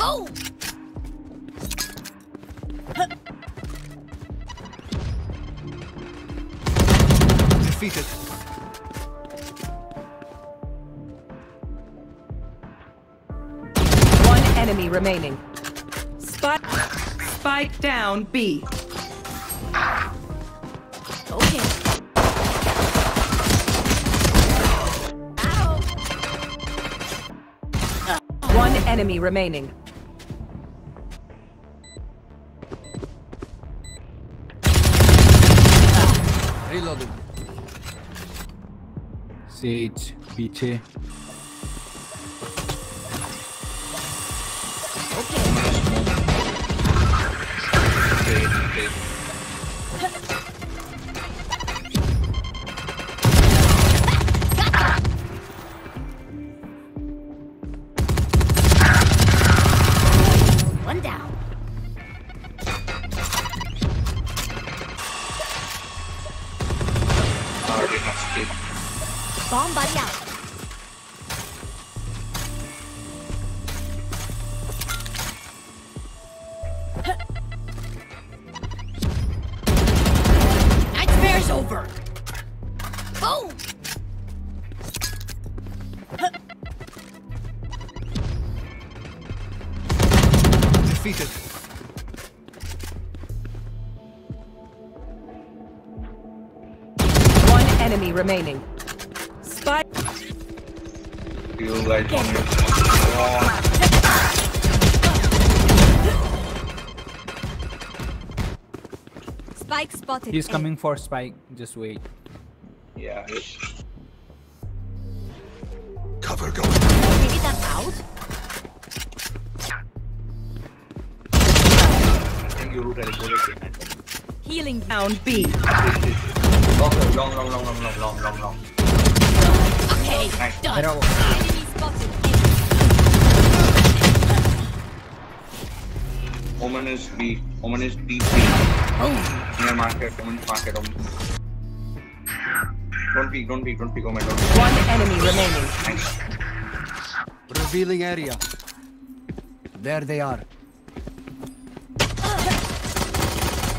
over! Defeated. One enemy remaining. Spike, spike down B. Okay. One enemy remaining. Reloading. सेज पीछे Bomb buddy out. Nightmare's over. Boom! Defeated. One enemy remaining. Spike, You guys want me Spike spotted. He's coming for spike. Just wait. Yeah. Cover going. Maybe that's out. I think you teleported. Healing. down B. Long, long, long, long, long, long, long, long, long. Okay. Nice. Done. Pero- Enemy spotted. Omen is B. Omen is B. Oh. Near market. Omen market. Omen. Don't peek, don't peek, don't peek. Omen, don't peek. One enemy remaining. Nice. Revealing area. There they are.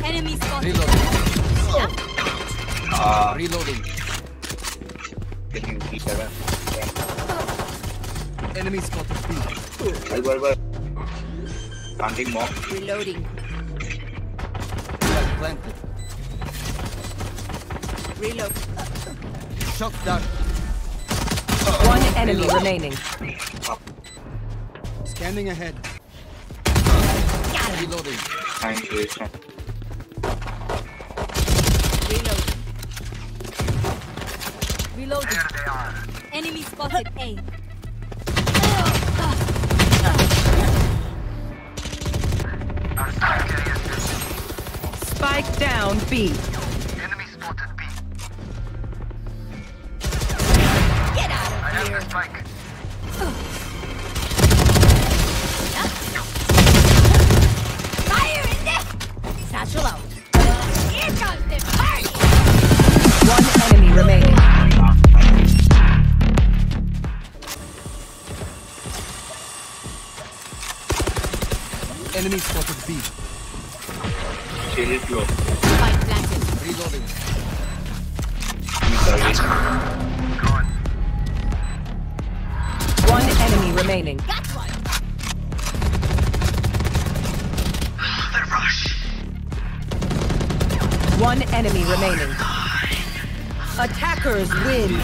Enemy spotted. Reloading. Uh, Reloading. getting B7. Enemy spotted B. I'll go, I'll go. Planting mob. Reloading. Flag planted. Reload. Shot down. One enemy Reload. remaining. Up. Scanning ahead. Yeah. Reloading. Thank you. Reloading. Reloading. Enemy spotted A. Spike down B. Enemy spotted B. Get out of here. Fire in there! Satchel out. Here comes the party! One enemy remaining. Enemy spotted B. Shield is. Spike planted. Reloading. One enemy remaining. Got one. One enemy remaining. Attackers win.